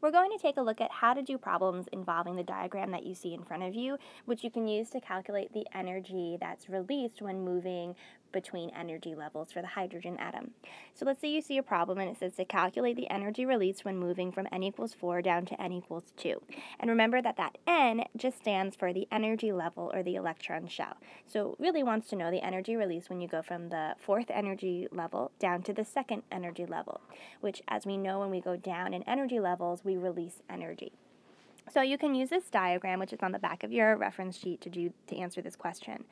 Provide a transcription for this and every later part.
we're going to take a look at how to do problems involving the diagram that you see in front of you, which you can use to calculate the energy that's released when moving between energy levels for the hydrogen atom. So let's say you see a problem and it says to calculate the energy released when moving from n equals 4 down to n equals 2. And remember that that n just stands for the energy level or the electron shell. So it really wants to know the energy released when you go from the fourth energy level down to the second energy level, which as we know when we go down in energy levels, we release energy. So you can use this diagram, which is on the back of your reference sheet to do to answer this question.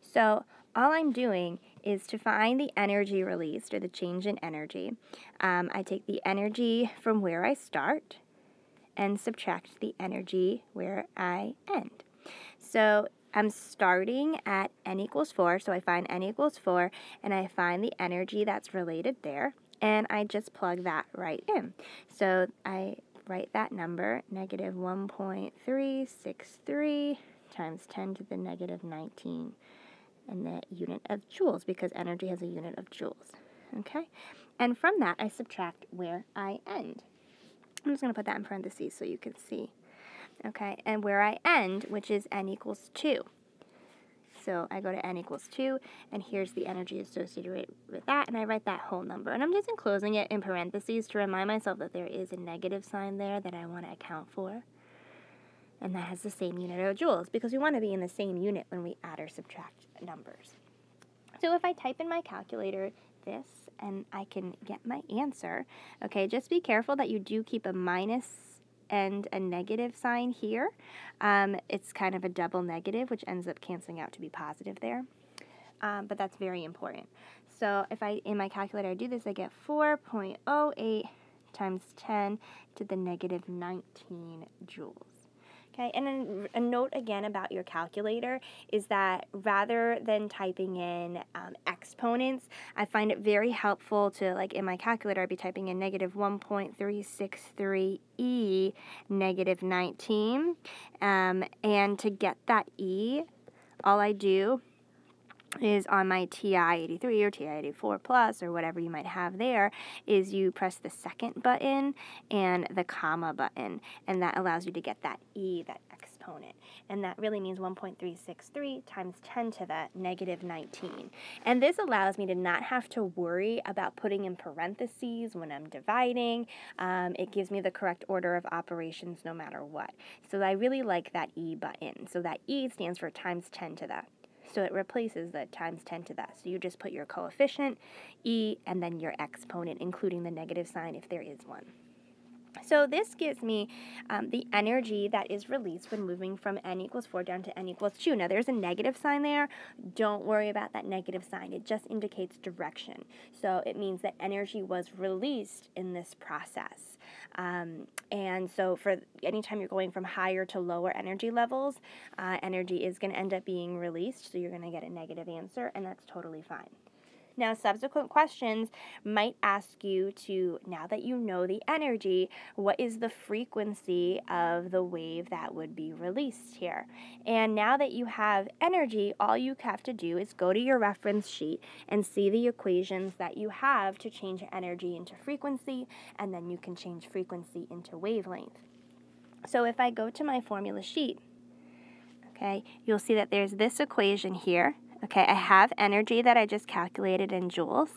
So all I'm doing is to find the energy released or the change in energy. Um, I take the energy from where I start and subtract the energy where I end. So I'm starting at n equals 4, so I find n equals 4, and I find the energy that's related there, and I just plug that right in. So I write that number, negative 1.363 times 10 to the negative 19 and the unit of joules because energy has a unit of joules. Okay? And from that, I subtract where I end. I'm just going to put that in parentheses so you can see. Okay, and where I end, which is n equals 2. So I go to n equals 2, and here's the energy associated with that, and I write that whole number. And I'm just enclosing it in parentheses to remind myself that there is a negative sign there that I want to account for. And that has the same unit of joules, because we want to be in the same unit when we add or subtract numbers. So if I type in my calculator this, and I can get my answer, okay, just be careful that you do keep a minus and a negative sign here. Um, it's kind of a double negative, which ends up canceling out to be positive there. Um, but that's very important. So if I, in my calculator, I do this, I get 4.08 times 10 to the negative 19 joules. Okay, and then a note again about your calculator is that rather than typing in um, exponents, I find it very helpful to, like in my calculator, I'd be typing in negative 1.363e negative 19. Um, and to get that e, all I do is on my TI-83 or TI-84 Plus or whatever you might have there is you press the second button and the comma button and that allows you to get that E, that exponent. And that really means 1.363 times 10 to the negative 19. And this allows me to not have to worry about putting in parentheses when I'm dividing. Um, it gives me the correct order of operations no matter what. So I really like that E button. So that E stands for times 10 to the so it replaces the times 10 to that. So you just put your coefficient, e, and then your exponent, including the negative sign if there is one. So this gives me um, the energy that is released when moving from n equals 4 down to n equals 2. Now there's a negative sign there. Don't worry about that negative sign. It just indicates direction. So it means that energy was released in this process. Um, and so for anytime you're going from higher to lower energy levels, uh, energy is going to end up being released. So you're going to get a negative answer, and that's totally fine. Now, subsequent questions might ask you to, now that you know the energy, what is the frequency of the wave that would be released here? And now that you have energy, all you have to do is go to your reference sheet and see the equations that you have to change energy into frequency, and then you can change frequency into wavelength. So if I go to my formula sheet, okay, you'll see that there's this equation here Okay, I have energy that I just calculated in joules.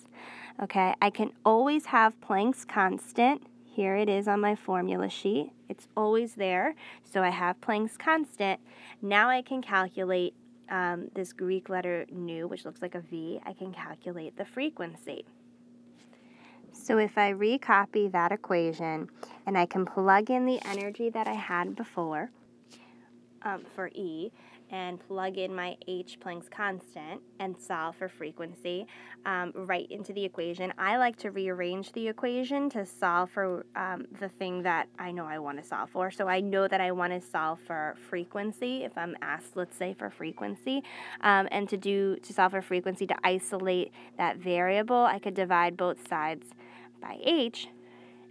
Okay, I can always have Planck's constant. Here it is on my formula sheet. It's always there. So I have Planck's constant. Now I can calculate um, this Greek letter nu, which looks like a V. I can calculate the frequency. So if I recopy that equation and I can plug in the energy that I had before um, for E, and plug in my h Planck's constant and solve for frequency um, right into the equation. I like to rearrange the equation to solve for um, the thing that I know I want to solve for. So I know that I want to solve for frequency if I'm asked, let's say, for frequency. Um, and to do to solve for frequency, to isolate that variable, I could divide both sides by h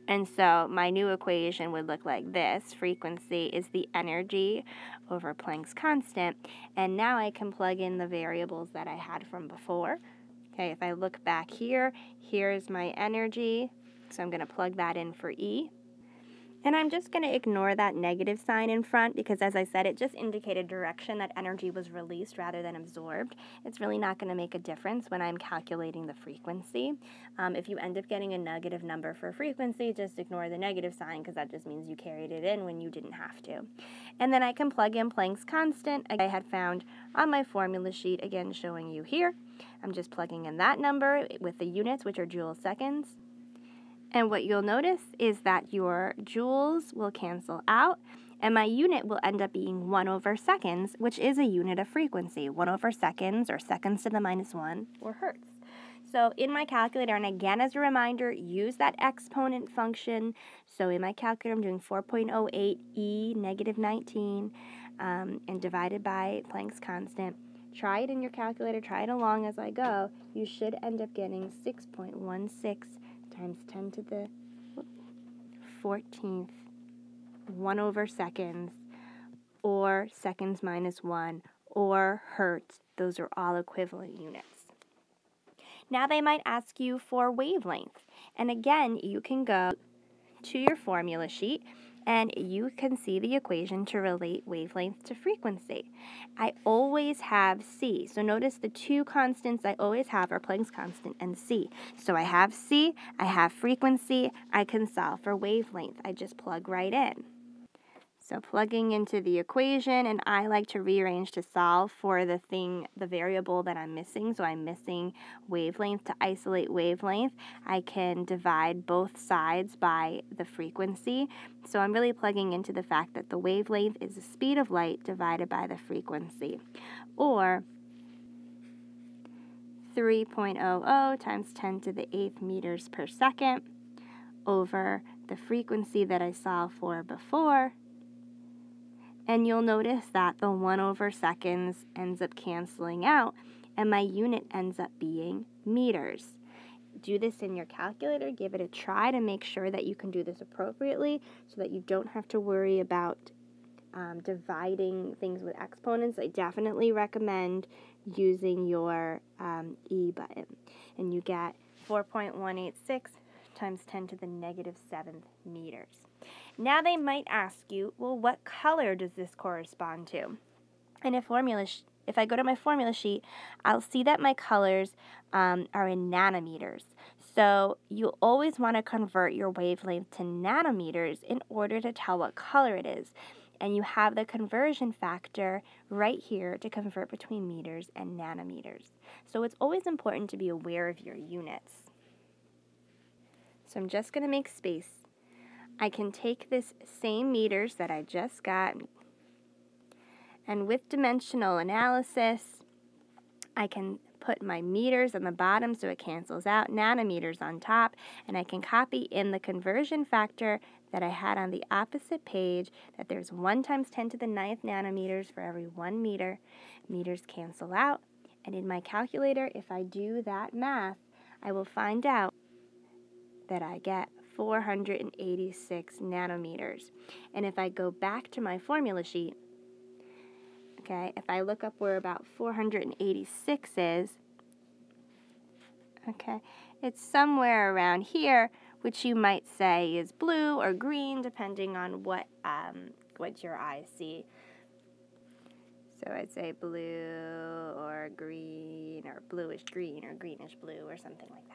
and so my new equation would look like this. Frequency is the energy over Planck's constant. And now I can plug in the variables that I had from before. Okay, if I look back here, here's my energy. So I'm going to plug that in for E. And I'm just going to ignore that negative sign in front because, as I said, it just indicated direction that energy was released rather than absorbed. It's really not going to make a difference when I'm calculating the frequency. Um, if you end up getting a negative number for frequency, just ignore the negative sign because that just means you carried it in when you didn't have to. And then I can plug in Planck's constant I had found on my formula sheet, again showing you here. I'm just plugging in that number with the units, which are joule seconds. And what you'll notice is that your joules will cancel out and my unit will end up being 1 over seconds, which is a unit of frequency. 1 over seconds or seconds to the minus 1 or hertz. So in my calculator, and again as a reminder, use that exponent function. So in my calculator, I'm doing 4.08 e negative 19 um, and divided by Planck's constant. Try it in your calculator, try it along as I go. You should end up getting 6.16 times 10 to the 14th, 1 over seconds, or seconds minus 1, or hertz. Those are all equivalent units. Now they might ask you for wavelength. And again, you can go to your formula sheet and you can see the equation to relate wavelength to frequency. I always have C. So notice the two constants I always have are Planck's constant and C. So I have C, I have frequency, I can solve for wavelength. I just plug right in. So plugging into the equation, and I like to rearrange to solve for the thing, the variable that I'm missing. So I'm missing wavelength. To isolate wavelength, I can divide both sides by the frequency. So I'm really plugging into the fact that the wavelength is the speed of light divided by the frequency. Or 3.00 times 10 to the 8th meters per second over the frequency that I solved for before, and you'll notice that the 1 over seconds ends up canceling out, and my unit ends up being meters. Do this in your calculator, give it a try to make sure that you can do this appropriately so that you don't have to worry about um, dividing things with exponents. I definitely recommend using your um, E button. And you get 4.186 times 10 to the negative 7th meters. Now they might ask you, well, what color does this correspond to? And a formula, if I go to my formula sheet, I'll see that my colors um, are in nanometers. So you always want to convert your wavelength to nanometers in order to tell what color it is. And you have the conversion factor right here to convert between meters and nanometers. So it's always important to be aware of your units. So I'm just going to make space I can take this same meters that I just got and with dimensional analysis, I can put my meters on the bottom so it cancels out, nanometers on top, and I can copy in the conversion factor that I had on the opposite page that there's 1 times 10 to the ninth nanometers for every 1 meter. Meters cancel out, and in my calculator, if I do that math, I will find out that I get 486 nanometers. And if I go back to my formula sheet, okay, if I look up where about 486 is, okay, it's somewhere around here, which you might say is blue or green, depending on what, um, what your eyes see. So I'd say blue or green or bluish green or greenish blue or something like that.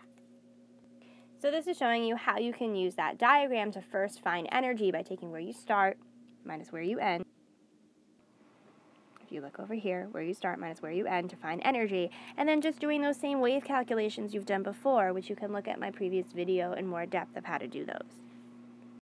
So this is showing you how you can use that diagram to first find energy by taking where you start minus where you end. If you look over here, where you start minus where you end to find energy, and then just doing those same wave calculations you've done before, which you can look at my previous video in more depth of how to do those.